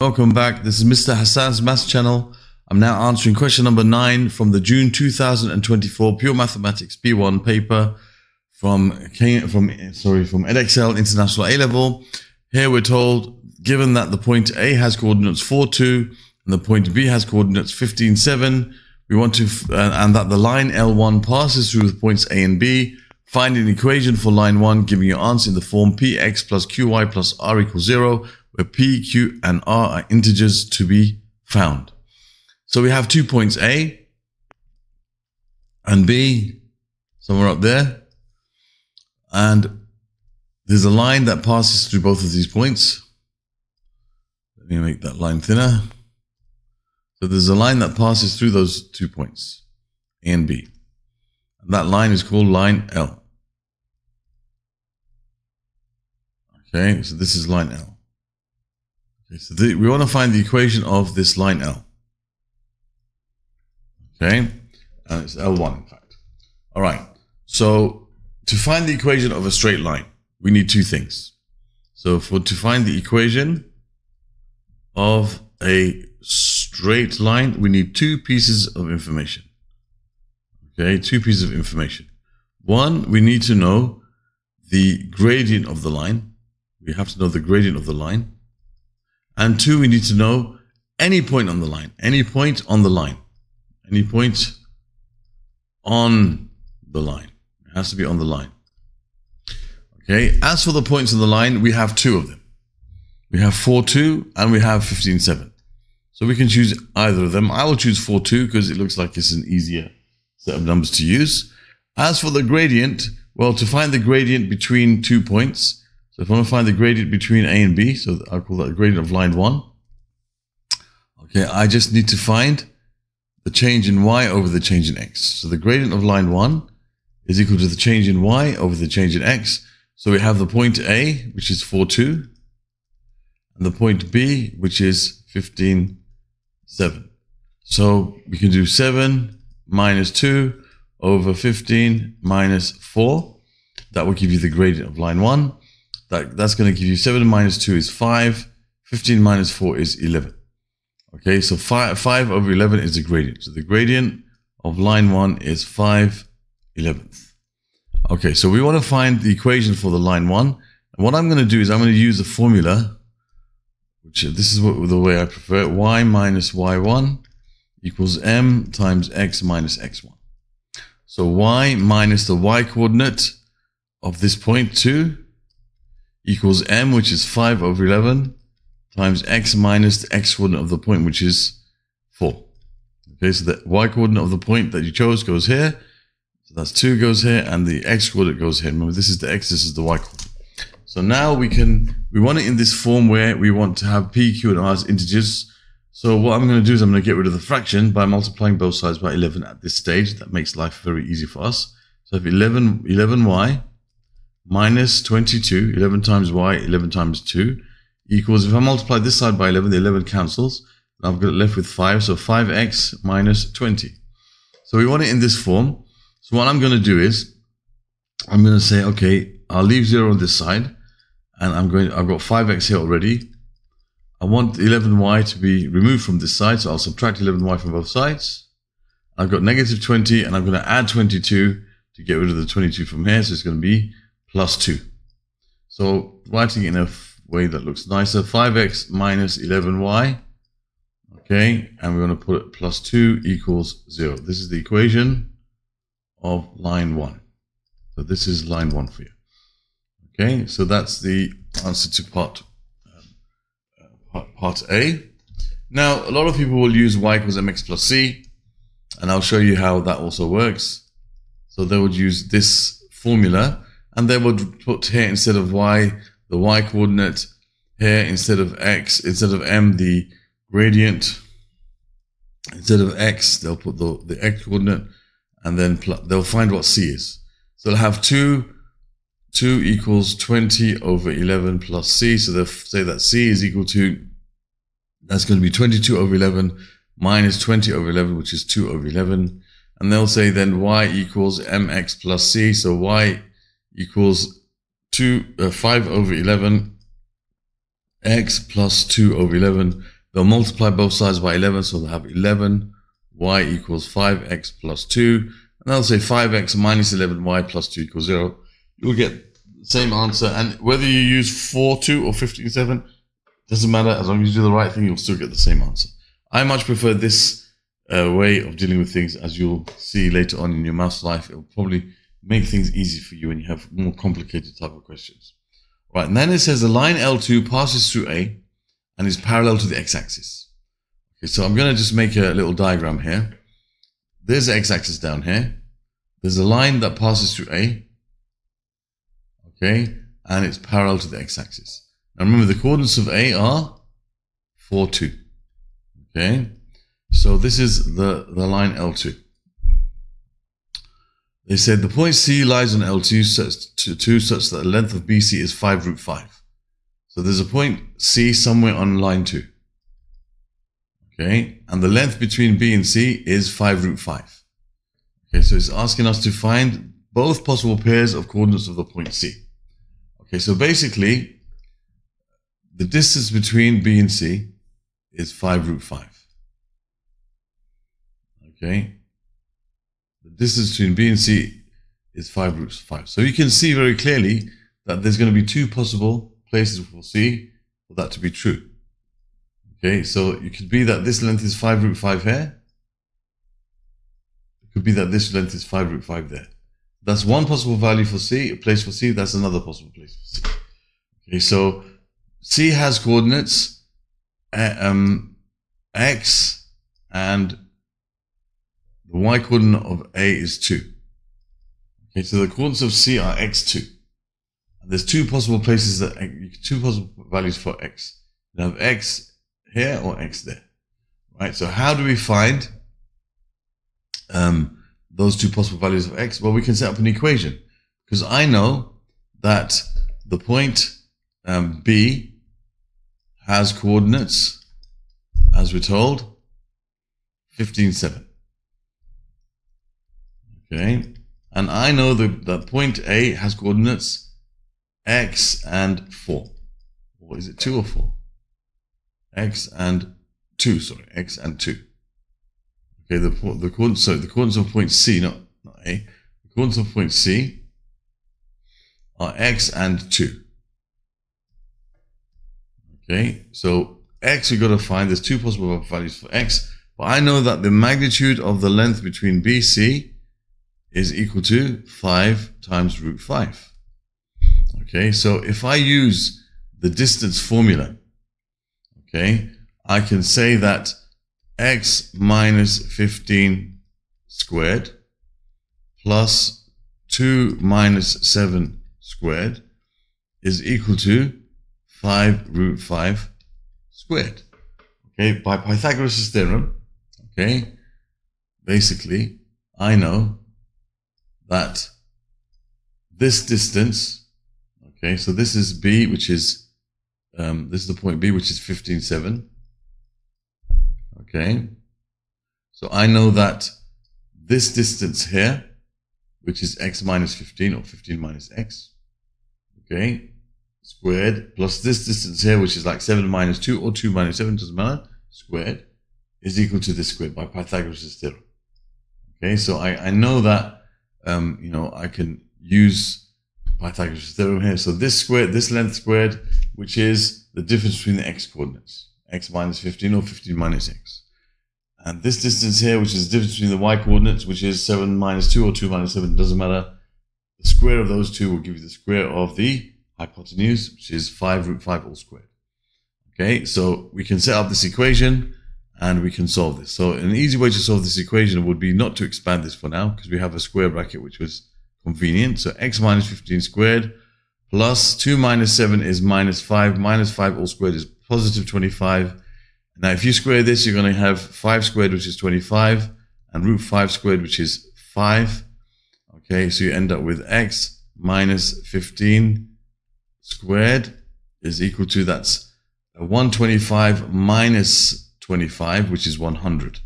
Welcome back. This is Mr. Hassaan's Maths channel. I'm now answering question number nine from the June 2024 Pure Mathematics P1 paper from from sorry from Edexcel International A Level. Here we're told, given that the point A has coordinates 4, 2 and the point B has coordinates 15, 7, we want to, uh, and that the line L1 passes through the points A and B, find an equation for line 1 giving your answer in the form px plus qy plus r equals 0 where P, Q, and R are integers to be found. So we have two points A and B, somewhere up there. And there's a line that passes through both of these points. Let me make that line thinner. So there's a line that passes through those two points, A and B. And that line is called line L. Okay, so this is line L. Okay, so the, we want to find the equation of this line L. Okay, and it's L1 in fact. All right, so to find the equation of a straight line, we need two things. So for to find the equation of a straight line, we need two pieces of information. Okay, two pieces of information. One, we need to know the gradient of the line. We have to know the gradient of the line. And two, we need to know any point on the line, any point on the line, any point on the line. It has to be on the line. Okay, as for the points on the line, we have two of them. We have 4, 2 and we have 15, 7. So we can choose either of them. I will choose 4, 2 because it looks like it's an easier set of numbers to use. As for the gradient, well, to find the gradient between two points, so if I want to find the gradient between A and B, so I'll call that the gradient of line 1. Okay, I just need to find the change in y over the change in x. So the gradient of line 1 is equal to the change in y over the change in x. So we have the point A, which is 4, 2, and the point B, which is 15, 7. So we can do 7 minus 2 over 15 minus 4. That will give you the gradient of line 1. That, that's going to give you 7 minus 2 is 5. 15 minus 4 is 11. Okay, so 5, 5 over 11 is the gradient. So the gradient of line 1 is 5 elevenths. Okay, so we want to find the equation for the line 1. And what I'm going to do is I'm going to use the formula, which this is what, the way I prefer y minus y1 equals m times x minus x1. So y minus the y coordinate of this point 2 equals m, which is 5 over 11, times x minus the x coordinate of the point, which is 4. Okay, so the y coordinate of the point that you chose goes here. So that's 2 goes here, and the x coordinate goes here. Remember, this is the x, this is the y coordinate. So now we can, we want it in this form where we want to have p, q, and r as integers. So what I'm going to do is I'm going to get rid of the fraction by multiplying both sides by 11 at this stage. That makes life very easy for us. So if 11, 11y minus 22, 11 times y, 11 times 2, equals, if I multiply this side by 11, the 11 cancels, I've got left with 5, so 5x minus 20. So we want it in this form. So what I'm going to do is, I'm going to say, okay, I'll leave 0 on this side, and I'm going, I've got 5x here already. I want 11y to be removed from this side, so I'll subtract 11y from both sides. I've got negative 20, and I'm going to add 22 to get rid of the 22 from here, so it's going to be plus 2. So writing in a way that looks nicer, 5x minus 11y. Okay, and we're going to put it plus 2 equals 0. This is the equation of line 1. So this is line 1 for you. Okay, so that's the answer to part, um, part, part A. Now, a lot of people will use y equals mx plus c, and I'll show you how that also works. So they would use this formula and they would put here instead of y the y coordinate here instead of x instead of m the gradient. Instead of x they'll put the, the x coordinate and then they'll find what c is. So they'll have 2 2 equals 20 over 11 plus c. So they'll say that c is equal to that's going to be 22 over 11 minus 20 over 11 which is 2 over 11 and they'll say then y equals mx plus c. So y equals 2, uh, 5 over 11 x plus 2 over 11. They'll multiply both sides by 11, so they'll have 11 y equals 5x plus 2. And they'll say 5x minus 11y plus 2 equals 0. You'll get the same answer. And whether you use 4, 2 or 15, 7, doesn't matter. As long as you do the right thing, you'll still get the same answer. I much prefer this uh, way of dealing with things, as you'll see later on in your maths life. It will probably make things easy for you when you have more complicated type of questions. Right, and then it says the line L2 passes through A and is parallel to the x-axis. Okay, so I'm going to just make a little diagram here. There's the x-axis down here. There's a line that passes through A. Okay, and it's parallel to the x-axis. Now remember the coordinates of A are 4, 2. Okay, so this is the, the line L2. They said the point C lies on L2 such, to, such that the length of BC is 5 root 5. So there's a point C somewhere on line 2. Okay, and the length between B and C is 5 root 5. Okay, so it's asking us to find both possible pairs of coordinates of the point C. Okay, so basically, the distance between B and C is 5 root 5. Okay, the distance between B and C is 5 root 5. So you can see very clearly that there's going to be two possible places for C for that to be true. Okay, so it could be that this length is 5 root 5 here. It could be that this length is 5 root 5 there. That's one possible value for C, a place for C, that's another possible place for C. Okay, so C has coordinates uh, um, x and the y coordinate of A is 2. Okay, so the coordinates of C are x2. And there's two possible places that, two possible values for x. You have x here or x there. Right, so how do we find um, those two possible values of x? Well, we can set up an equation because I know that the point um, B has coordinates, as we're told, 15, 7. Okay. And I know that, that point A has coordinates x and 4. Or is it 2 or 4? x and 2, sorry, x and 2. Okay, the, the coordinates, sorry, the coordinates of point C, not, not A, the coordinates of point C are x and 2. Okay, so x we've got to find, there's two possible values for x, but I know that the magnitude of the length between BC is equal to 5 times root 5. Okay, so if I use the distance formula, okay, I can say that x minus 15 squared plus 2 minus 7 squared is equal to 5 root 5 squared. Okay, by Pythagoras' theorem, okay, basically, I know that this distance, okay, so this is B, which is, um, this is the point B, which is 15, 7. Okay. So I know that this distance here, which is x minus 15 or 15 minus x, okay, squared, plus this distance here, which is like 7 minus 2 or 2 minus 7, doesn't matter, squared, is equal to this squared by Pythagoras' theorem. Okay, so I, I know that um, you know, I can use Pythagoras' theorem here. So this squared, this length squared, which is the difference between the x coordinates, x minus 15 or 15 minus x. And this distance here, which is the difference between the y coordinates, which is 7 minus 2 or 2 minus 7, doesn't matter. The square of those two will give you the square of the hypotenuse, which is 5 root 5 all squared. Okay, so we can set up this equation and we can solve this. So an easy way to solve this equation would be not to expand this for now because we have a square bracket which was convenient. So x minus 15 squared plus 2 minus 7 is minus 5. Minus 5 all squared is positive 25. Now if you square this, you're going to have 5 squared which is 25 and root 5 squared which is 5. Okay, so you end up with x minus 15 squared is equal to that's 125 minus 25, which is 100.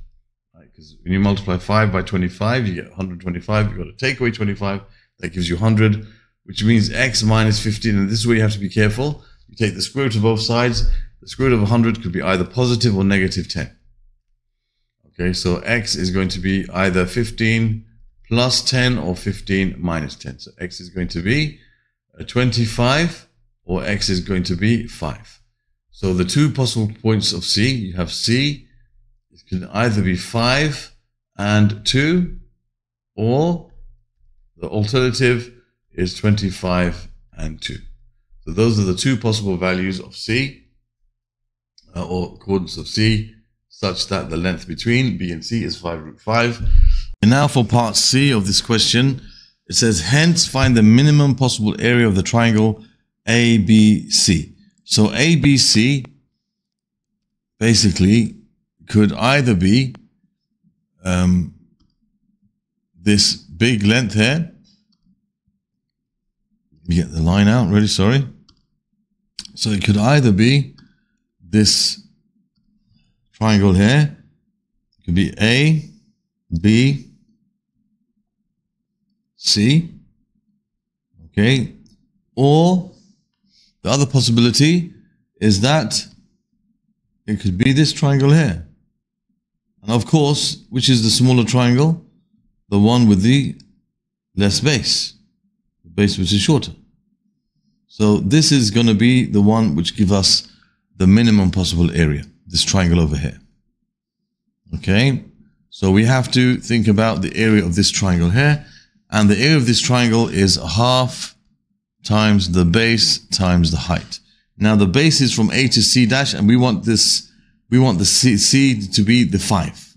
Because right? when you multiply 5 by 25, you get 125. You've got to take away 25. That gives you 100, which means x minus 15. And this is where you have to be careful. you take the square root of both sides. The square root of 100 could be either positive or negative 10. Okay, so x is going to be either 15 plus 10 or 15 minus 10. So x is going to be uh, 25 or x is going to be 5. So the two possible points of C, you have C, it can either be 5 and 2 or the alternative is 25 and 2. So those are the two possible values of C uh, or coordinates of C such that the length between B and C is 5 root 5. And now for part C of this question, it says, hence find the minimum possible area of the triangle ABC. So ABC basically could either be um, this big length here. Let me get the line out, really sorry. So it could either be this triangle here. It could be A, B, C. Okay. Or the other possibility is that it could be this triangle here. And of course, which is the smaller triangle? The one with the less base. The base which is shorter. So this is going to be the one which give us the minimum possible area. This triangle over here. Okay. So we have to think about the area of this triangle here. And the area of this triangle is half times the base times the height. Now the base is from A to C dash and we want this, we want the C, C to be the five.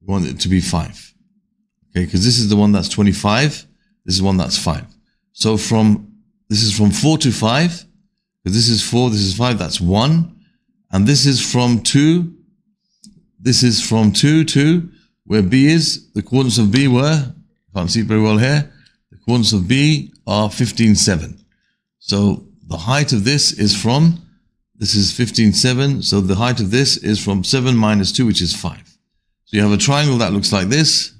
We want it to be five. Okay, because this is the one that's 25. This is one that's five. So from, this is from four to five. Because this is four, this is five, that's one. And this is from two. This is from two to where B is. The coordinates of B were, can't see very well here. The coordinates of B are 15, 7. So the height of this is from, this is 15, 7. So the height of this is from 7 minus 2, which is 5. So you have a triangle that looks like this.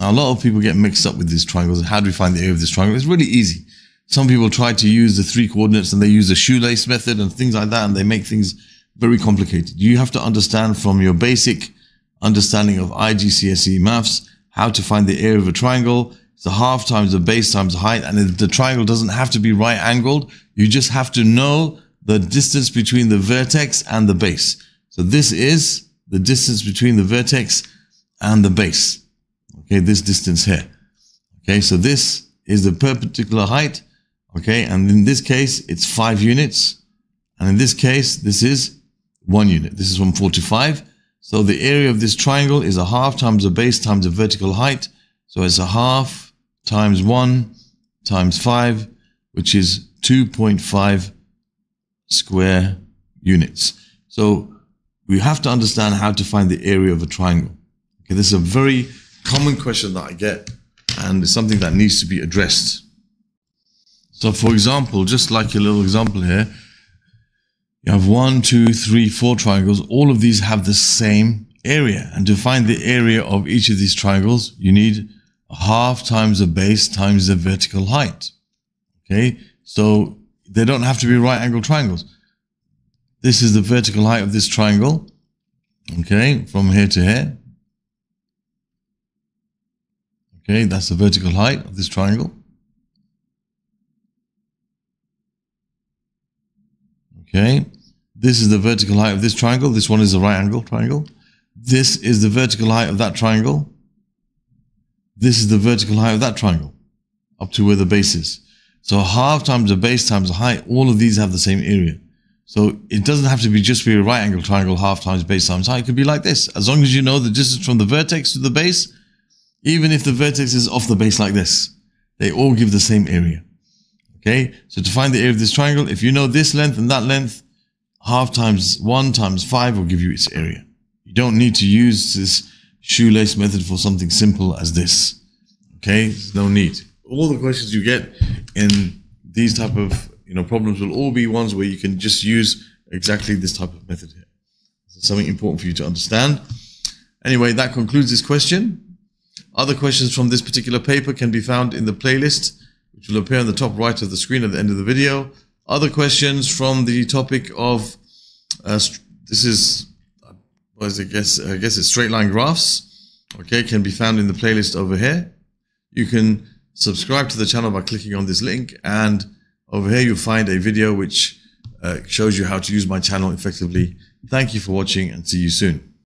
Now, a lot of people get mixed up with these triangles. How do we find the area of this triangle? It's really easy. Some people try to use the three coordinates and they use the shoelace method and things like that, and they make things very complicated. You have to understand from your basic understanding of IGCSE maths how to find the area of a triangle. A half times the base times the height, and the triangle doesn't have to be right angled. You just have to know the distance between the vertex and the base. So this is the distance between the vertex and the base. Okay, this distance here. Okay, so this is the perpendicular height. Okay, and in this case, it's five units. And in this case, this is one unit. This is from four to five. So the area of this triangle is a half times the base times the vertical height. So it's a half times one times five, which is 2.5 square units. So we have to understand how to find the area of a triangle. Okay, this is a very common question that I get and it's something that needs to be addressed. So for example, just like a little example here, you have one, two, three, four triangles. All of these have the same area. And to find the area of each of these triangles, you need half times the base times the vertical height. Okay. So they don't have to be right angle triangles. This is the vertical height of this triangle. Okay. From here to here. Okay. That's the vertical height of this triangle. Okay. This is the vertical height of this triangle. This one is the right angle triangle. This is the vertical height of that triangle. This is the vertical height of that triangle up to where the base is. So half times the base times the height, all of these have the same area. So it doesn't have to be just be a right angle triangle, half times base times height. It could be like this. As long as you know the distance from the vertex to the base, even if the vertex is off the base like this, they all give the same area. Okay, so to find the area of this triangle, if you know this length and that length, half times one times five will give you its area. You don't need to use this shoelace method for something simple as this. Okay, there's no need. All the questions you get in these type of you know problems will all be ones where you can just use exactly this type of method here. It's something important for you to understand. Anyway, that concludes this question. Other questions from this particular paper can be found in the playlist which will appear on the top right of the screen at the end of the video. Other questions from the topic of uh, this is is? I guess I guess it's straight line graphs. Okay, can be found in the playlist over here. You can subscribe to the channel by clicking on this link, and over here you'll find a video which uh, shows you how to use my channel effectively. Thank you for watching, and see you soon.